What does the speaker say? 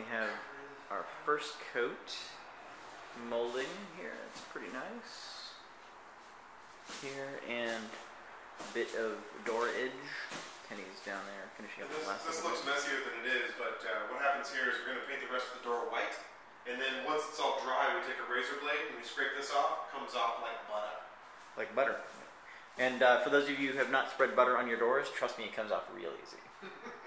we have our first coat molding here. It's pretty nice. Here and a bit of door edge. Kenny's down there finishing up This, the last this looks messier than it is, but uh, what happens here is we're going to paint the rest of the door white, and then once it's all dry, we take a razor blade and we scrape this off. It comes off like butter. Like butter. And uh, for those of you who have not spread butter on your doors, trust me, it comes off real easy.